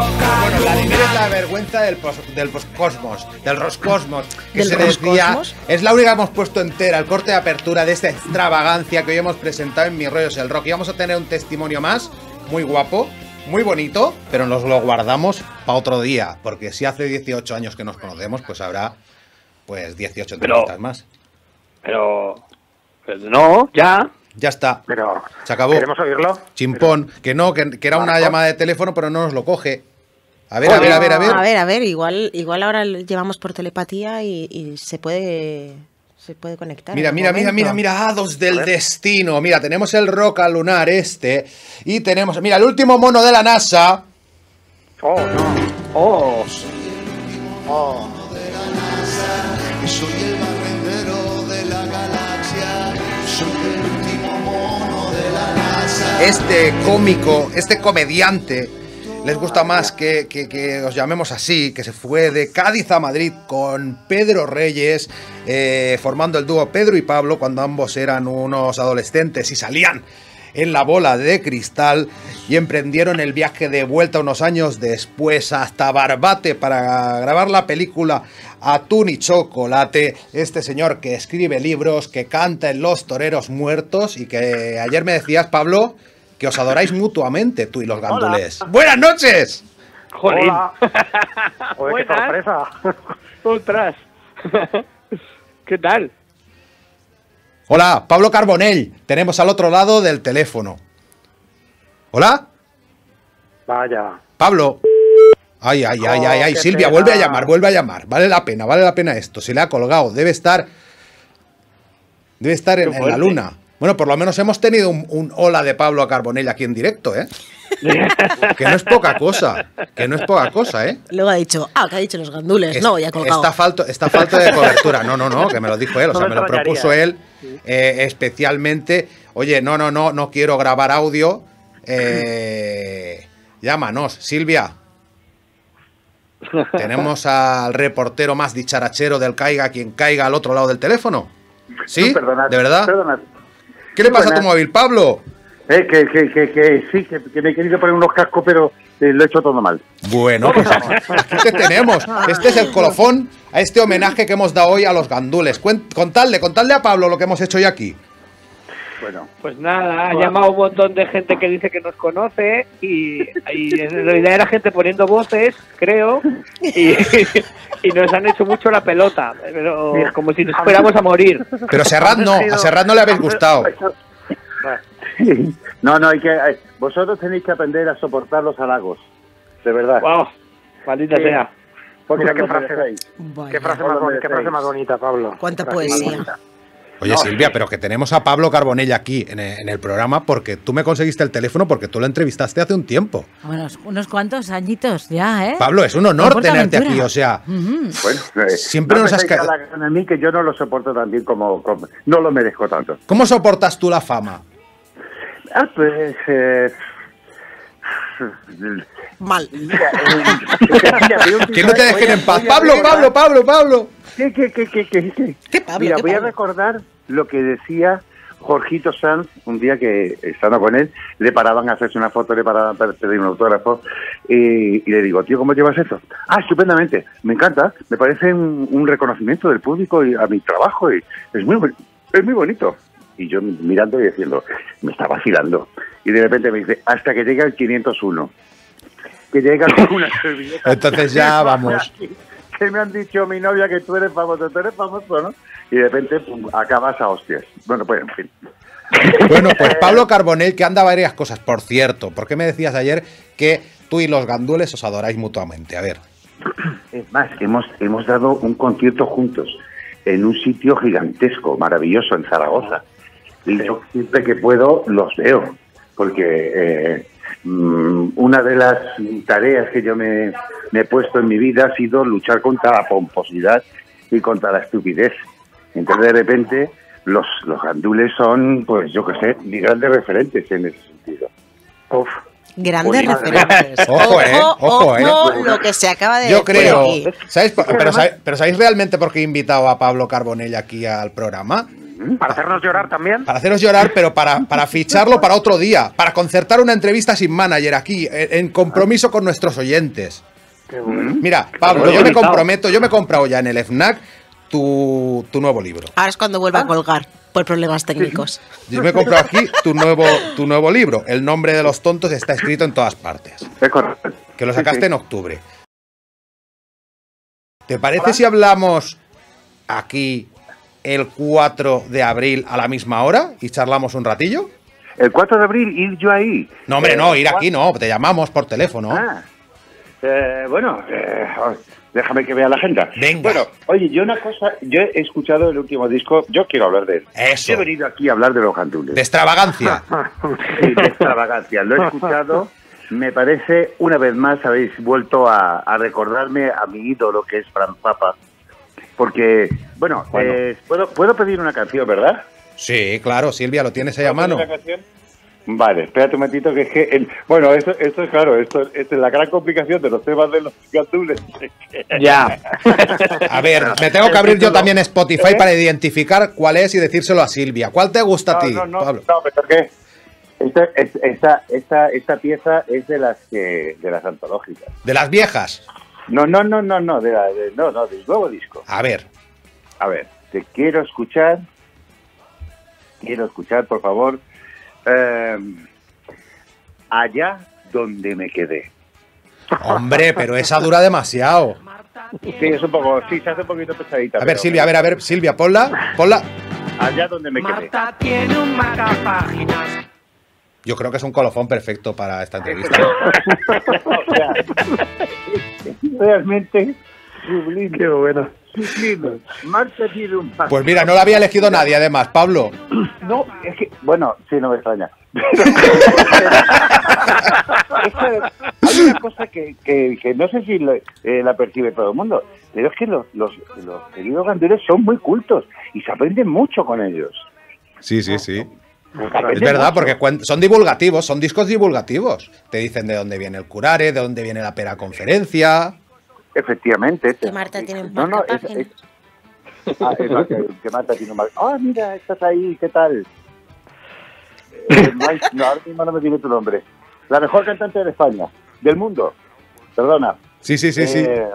Bueno, la dinero es la vergüenza del, pos- del poscosmos, del roscosmos, que ¿Del se desvía. roscosmos? Es la única que hemos puesto entera, el corte de apertura de esta extravagancia que hoy hemos presentado en Mis Rollos el Rock. Y vamos a tener un testimonio más, muy guapo, muy bonito, pero nos lo guardamos para otro día, porque si hace 18 años que nos conocemos, pues habrá pues 18 Pero- entrevistas más. Pero. pero no, ya. Ya está, Pero, se acabó. ¿queremos oírlo? Chimpón, que no, que, que era una llamada de teléfono, pero no nos lo coge. A ver, a ver, a ver, a ver. A ver, a ver, igual, igual ahora lo llevamos por telepatía y, y se puede se puede conectar. Mira, mira, mira, mira, mira, hados del destino. Mira, tenemos el roca lunar este y tenemos, mira, el último mono de la NASA. Oh, no. Oh, Oh. Soy el Este cómico, este comediante, les gusta más que, que- que os llamemos así, que se fue de Cádiz a Madrid con Pedro Reyes, eh, formando el dúo Pedro y Pablo cuando ambos eran unos adolescentes y salían en la bola de cristal y emprendieron el viaje de vuelta unos años después hasta Barbate para grabar la película Atún y Chocolate. Este señor que escribe libros, que canta en Los Toreros Muertos y que ayer me decías, Pablo, que os adoráis mutuamente, tú y los gandules. ¡Buenas noches! jolín. Hola. Joder, qué sorpresa. Ostras. ¿Qué tal? Hola, Pablo Carbonell. Tenemos al otro lado del teléfono. ¿Hola? Vaya. Pablo. Ay, ay, ay, Oh, ay, Silvia, pena. vuelve a llamar, vuelve a llamar. Vale la pena, vale la pena esto. Se le ha colgado. Debe estar. Debe estar en, la luna. Bueno, por lo menos hemos tenido un, un hola de Pablo Carbonell aquí en directo, ¿eh? que no es poca cosa. Que no es poca cosa, ¿eh? Luego ha dicho, ah, que ha dicho los gandules. no, ya ha colgado. Está falto, está falta de cobertura. No, no, no, que me lo dijo él. O sea, me lo propuso él eh, especialmente. Oye, no, no, no, no quiero grabar audio. Eh, llámanos, Silvia. Tenemos al reportero más dicharachero del Caiga, quien caiga al otro lado del teléfono. ¿Sí? No, perdonad, ¿De verdad? Perdonad. ¿Qué le pasa a tu móvil, Pablo? Eh, que, que, que, que sí, que, me he querido poner unos cascos, pero eh, lo he hecho todo mal. Bueno, pues aquí te tenemos. Este es el colofón a este homenaje que hemos dado hoy a los gandules. Cuen- Contadle, contadle a Pablo lo que hemos hecho hoy aquí. Bueno, Pues nada, ha llamado un montón de gente que dice que nos conoce y, y en realidad era gente poniendo voces, creo, y, y nos han hecho mucho la pelota, pero Mira, como si nos fuéramos a morir. Pero a Serrat no, a Serrat no le habéis gustado. No, no, hay que. hay- vosotros tenéis que aprender a soportar los halagos. De verdad. ¡Wow! Maldita Sí. sea. Porque Mira qué frase, Qué frase, más, qué frase más bonita, Pablo. Cuánta poesía. Oye, No, Silvia, pero que tenemos a Pablo Carbonell aquí en el, en el programa porque tú me conseguiste el teléfono porque tú lo entrevistaste hace un tiempo. Unos, unos cuantos añitos ya, ¿eh? Pablo, es un honor tenerte aquí, o sea. Bueno, eh, Siempre no nos has penséis ca- halagar a mí que yo no lo soporto tan bien como, como- No lo merezco tanto. ¿cómo soportas tú la fama? Ah, pues. Eh, Mal. mira, eh, mira, veo un Que no te dejen en paz. Pablo, Pablo, Pablo, Pablo. ¿Qué, qué, qué, qué, qué, qué? ¿Qué Pablo? Mira, qué voy a recordar lo que decía Jorgito Sanz un día que, estando con él, le paraban a hacerse una foto, le paraban para pedir un autógrafo, y, y le digo, tío, ¿cómo llevas eso? Ah, estupendamente, me encanta, me parece un, un reconocimiento del público y a mi trabajo, y es muy, es muy bonito. Y yo mirando y diciendo, me está vacilando. Y de repente me dice, hasta que llega el 501. Que llega con una servilleta. Entonces ya vamos. Que me han dicho mi novia que tú eres famoso, tú eres famoso, ¿no? Y de repente pum, acabas a hostias. Bueno, pues en fin. Bueno, pues Pablo Carbonell, que anda varias cosas, por cierto. ¿Por qué me decías ayer que tú y los gandules os adoráis mutuamente? A ver. Es más, hemos, hemos dado un concierto juntos en un sitio gigantesco, maravilloso, en Zaragoza. Y yo siempre que puedo los veo, porque eh, mm, una de las tareas que yo me, me he puesto en mi vida ha sido luchar contra la pomposidad y contra la estupidez. Entonces, de repente, los, los gandules son, pues yo qué sé, grandes referentes en ese sentido. Uf. Grandes referentes. Ojo, eh, ojo, eh. lo que se acaba de Yo decir creo. aquí. ¿sabéis, pero, ¿sabéis, pero ¿sabéis realmente por qué he invitado a Pablo Carbonell aquí al programa? ¿Para hacernos llorar también? Para haceros llorar, pero para, para ficharlo para otro día. Para concertar una entrevista sin manager aquí, en, en compromiso con nuestros oyentes. Qué bueno. Mira, Pablo, yo me comprometo, yo me he comprado ya en el FNAC tu, tu nuevo libro. Ahora es cuando vuelva a colgar por problemas técnicos. Yo me he comprado aquí tu nuevo, tu nuevo libro. El nombre de los tontos está escrito en todas partes. Es correcto. Que lo sacaste sí. en octubre. ¿Te parece si hablamos aquí el 4 de abril a la misma hora y charlamos un ratillo? El 4 de abril, ir yo ahí. No, hombre, Eh, no, ir aquí no, te llamamos por teléfono. Ah. Eh, bueno, eh, déjame que vea la agenda. Venga. Bueno, oye, yo una cosa, yo he escuchado el último disco, yo quiero hablar de él. Eso. He venido aquí a hablar de los gandules. De extravagancia. Sí, de extravagancia. Lo he escuchado. Me parece, una vez más, habéis vuelto a, a recordarme a mi ídolo, que es Fran Papa. Porque, bueno, Bueno. eh, ¿puedo, puedo pedir una canción, ¿verdad? Sí, claro, Silvia, lo tienes ahí a mano. ¿Puedo pedir una canción? Vale, espérate un momentito, que es que... el- bueno, esto, esto es claro, esto, esto es la gran complicación de los temas de los gandules. Ya. A ver, me tengo que abrir yo también Spotify ¿Eh? para identificar cuál es y decírselo a Silvia. ¿Cuál te gusta a ti, no, no, Pablo? no, pero que esta, es- esta, esta, esta pieza es de las que de las antológicas. De las viejas. No, no, no, no, no, de la, de- no, no, del nuevo disco. A ver. A ver, te quiero escuchar, quiero escuchar, por favor, eh, allá donde me quedé. Hombre, pero esa dura demasiado. Sí, es un poco, sí, se hace un poquito pesadita. A ver, pero- Silvia, a ver, a ver, Silvia, ponla, ponla. Allá donde me quedé. Marta tiene un marcapáginas. Yo creo que es un colofón perfecto para esta entrevista. O sea, es realmente sublime. Qué bueno. Marta tiene un paso. Pues mira, no la había elegido nadie, además, Pablo. No, es que, bueno, sí, no me extraña. Hay una cosa que, que, que no sé si lo- eh, la percibe todo el mundo, pero es que los, los, los queridos gandules son muy cultos y se aprende mucho con ellos. Sí, sí, sí. Es verdad, porque son divulgativos, son discos divulgativos. Te dicen de dónde viene el curare, de dónde viene la pera conferencia. Efectivamente. Que Marta tiene un No, no, es, ah, es que, que Marta tiene un Ah, mira, estás ahí, ¿qué tal? Eh, no, hay- no, ahora mismo no me viene tu nombre. La mejor cantante de España, del mundo. Perdona. Sí, sí, sí, sí. Eh,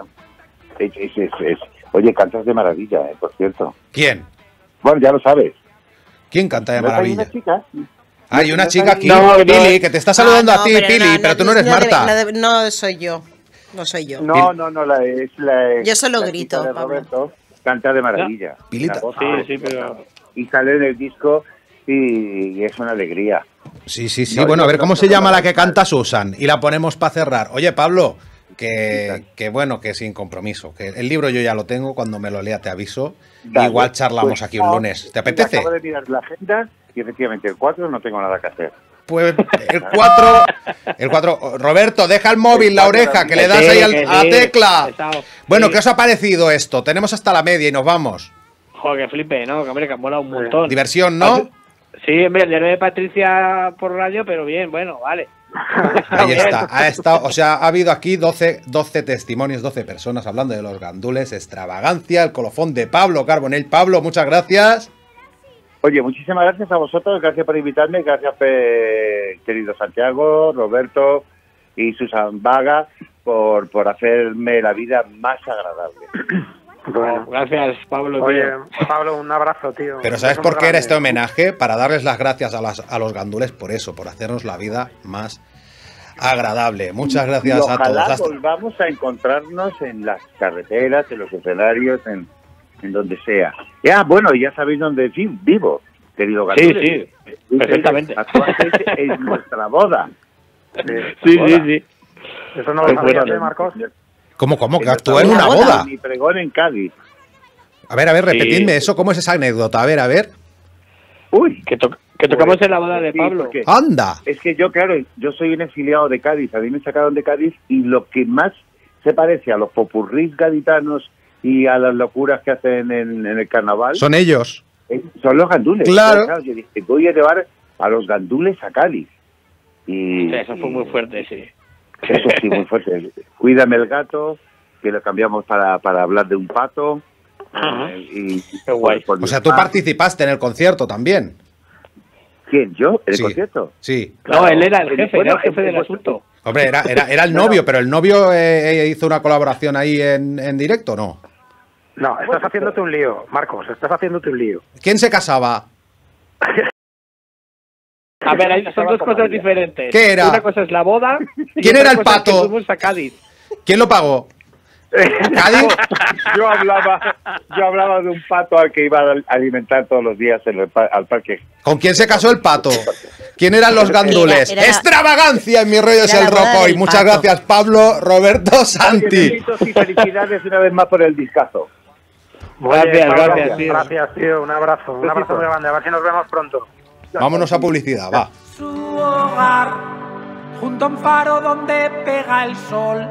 es- es- es- es- Oye, cantas de maravilla, eh, por cierto. ¿Quién? Bueno, ya lo sabes. ¿Quién canta de ¿No hay maravilla? una chica? Hay una ¿No chica está aquí, No, no. Pili, que te está saludando Ah, a no, ti, pero Pili, no, pero tú no eres Marta. no soy yo. No soy yo. No, no, no, la, es la. Yo solo la grito, de Pablo. Roberto canta de maravilla. Pilita. Voz- Sí, sí, pero. Y sale en el disco y, y es una alegría. Sí, sí, sí. No, bueno, a ver cómo se llama la que canta Susan y la ponemos para cerrar. Oye, Pablo, que, que bueno, que sin compromiso. Que el libro yo ya lo tengo, cuando me lo lea te aviso. Dale, Igual charlamos pues, aquí un no, lunes. ¿Te apetece? Acabo de mirar la agenda y efectivamente el 4 no tengo nada que hacer. Pues el 4, el 4, Roberto, deja el móvil, la oreja, que le das ahí al- a tecla. Bueno. ¿qué os ha parecido esto? Tenemos hasta la media y nos vamos. Joder, que flipe, ¿no? Que hombre, que mola un montón. Diversión, ¿no? Sí, hombre, el de Patricia por radio, pero bien, bueno, vale. Ahí está, ha estado, o sea, ha habido aquí 12, 12 testimonios, 12 personas hablando de los gandules, extravagancia, el colofón de Pablo Carbonell. Pablo, muchas gracias. Oye, muchísimas gracias a vosotros, gracias por invitarme, gracias eh, querido Santiago, Roberto y Susan Vaga por, por hacerme la vida más agradable. Bueno, gracias, Pablo. Oye, tío. Pablo, un abrazo, tío. Pero ¿sabes por qué era este homenaje? Para darles las gracias a, las- a los gandules por eso, por hacernos la vida más agradable. Muchas Y gracias a todos. Hasta- volvamos a encontrarnos en las carreteras, en los escenarios, en, en donde sea. Ya, bueno, ya sabéis dónde vi- vivo, querido Sí, Gandules. sí, perfectamente. En nuestra boda. Sí, sí, sí. Eso no lo sabías, ¿eh, Marcos? ¿Cómo, cómo? Que actuó en una boda. Mi pregón en Cádiz. A ver, a ver, Sí. repetidme eso. ¿Cómo es esa anécdota? A ver, a ver. Uy, Que, to- que tocamos en la boda de Sí, Pablo. porque ¡Anda! Es que yo, claro, yo soy un exiliado de Cádiz, a mí me sacaron de Cádiz y lo que más se parece a los popurrís gaditanos y a las locuras que hacen en, en el carnaval Son ellos. eh, son los gandules. Claro. Entonces, yo dije, voy a llevar a los gandules a Cádiz. Y, Sí, eso fue muy fuerte, sí. Eso sí, muy fuerte. Cuídame el gato, que lo cambiamos para, para hablar de un pato. Eh, y, Qué guay. O sea, tú participaste en el concierto también. ¿Quién? ¿Yo? ¿En el Sí. concierto? Sí. No, él era el jefe, bueno, era el jefe del asunto. Hombre, era, era, era el novio, pero el novio eh, eh, hizo una colaboración ahí en, en directo, ¿no? No, estás haciéndote un lío, Marcos, estás haciéndote un lío. ¿Quién se casaba? A ver, hay- son dos cosas diferentes. ¿Qué era? Una cosa es la boda. y ¿Quién otra era el cosa es que pato? fuimos a Cádiz. ¿Quién lo pagó? ¿Cádiz? yo hablaba yo hablaba de un pato al que iba a alimentar todos los días en el pa- al parque. ¿Con quién se casó el pato? ¿Quién eran los gandules? Era- era- ¡Extravagancia en mi rollo es era el la boda rock hoy! del Muchas pato. gracias, Pablo Roberto Santi. Besitos y felicidades una vez más por el discazo. Gracias, Pablo, gracias, tío. Gracias, tío. Un abrazo. Un abrazo muy grande. A ver si nos vemos pronto. Vámonos a publicidad, va. Su hogar, junto a un faro donde pega el sol,